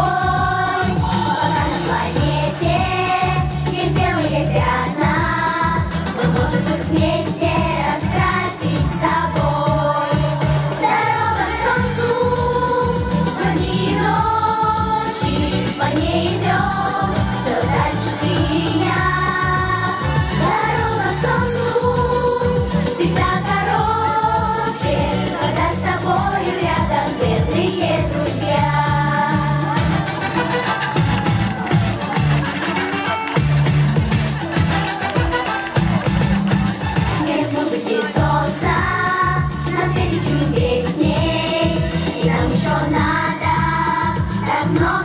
원하 나